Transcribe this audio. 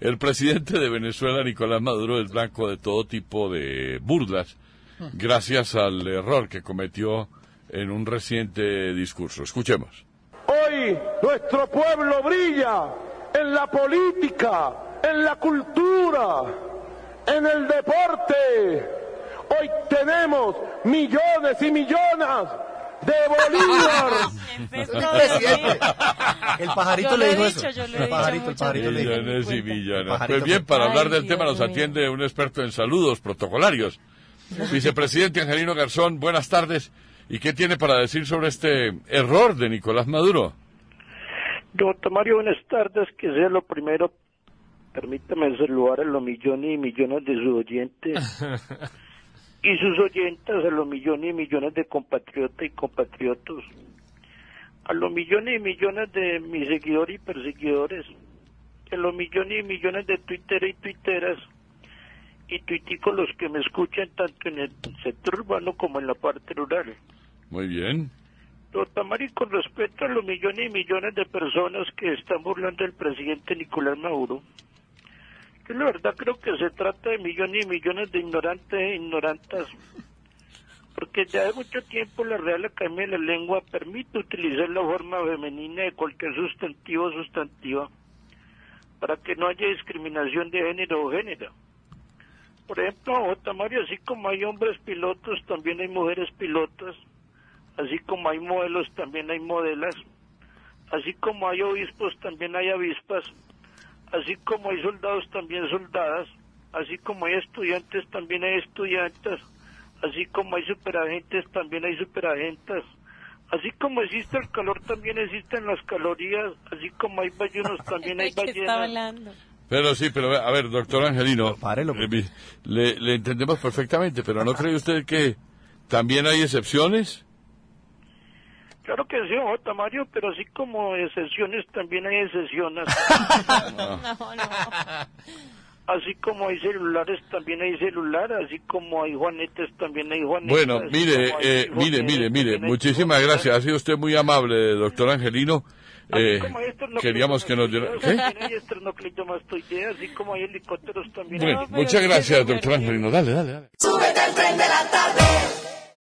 El presidente de Venezuela, Nicolás Maduro, es blanco de todo tipo de burlas gracias al error que cometió en un reciente discurso. Escuchemos. Hoy nuestro pueblo brilla en la política, en la cultura, en el deporte. Hoy tenemos millones y millones de Bolívar. El pajarito Yo le dijo dicho, eso. el pajarito, el pajarito le dijo. Millones y millones. Pues bien, para Ay, hablar del Dios tema nos mío. atiende un experto en saludos protocolarios. Vicepresidente Angelino Garzón, buenas tardes. ¿Y qué tiene para decir sobre este error de Nicolás Maduro? Doctor Mario, buenas tardes. Que sea lo primero, permítame saludar a los millones y millones de sus oyentes y sus oyentes, a los millones y millones de compatriotas y compatriotas, a los millones y millones de mis seguidores y perseguidores, a los millones y millones de tuiteras y tuiteras y tuiticos los que me escuchan tanto en el sector urbano como en la parte rural. Muy bien. Doctor Mari, con respecto a los millones y millones de personas que están burlando del presidente Nicolás Maduro, yo la verdad creo que se trata de millones y millones de ignorantes e ignorantas, porque ya de mucho tiempo la Real Academia de la Lengua permite utilizar la forma femenina de cualquier sustantivo o sustantiva para que no haya discriminación de género o género. Por ejemplo, J. Mario, así como hay hombres pilotos, también hay mujeres pilotas, así como hay modelos, también hay modelas, así como hay obispos, también hay avispas, así como hay soldados, también soldadas, así como hay estudiantes, también hay estudiantes, así como hay superagentes, también hay superagentes, así como existe el calor, también existen las calorías, así como hay ballenos, también hay ¿De qué está ballenas. hablando? Pero sí, pero a ver, doctor Angelino, Párelo, eh, mi- le, le entendemos perfectamente, pero ¿no cree usted que también hay excepciones? Claro que sí, J. Mario, pero así como excepciones, también hay excepciones. No, no. Así como hay celulares, también hay celular, así como hay juanetes, también hay juanetes. Bueno, mire, eh, tifoneros, mire, mire, mire, muchísimas gracias. Ha sido usted muy amable, doctor Angelino. Eh, queríamos que nos diera... ¿Qué? También hay esternocleidomastoidea, así como hay helicópteros también. hay- Bueno, muchas gracias, doctor. Angelino. Dale, dale, dale. Súbete al tren de la tarde.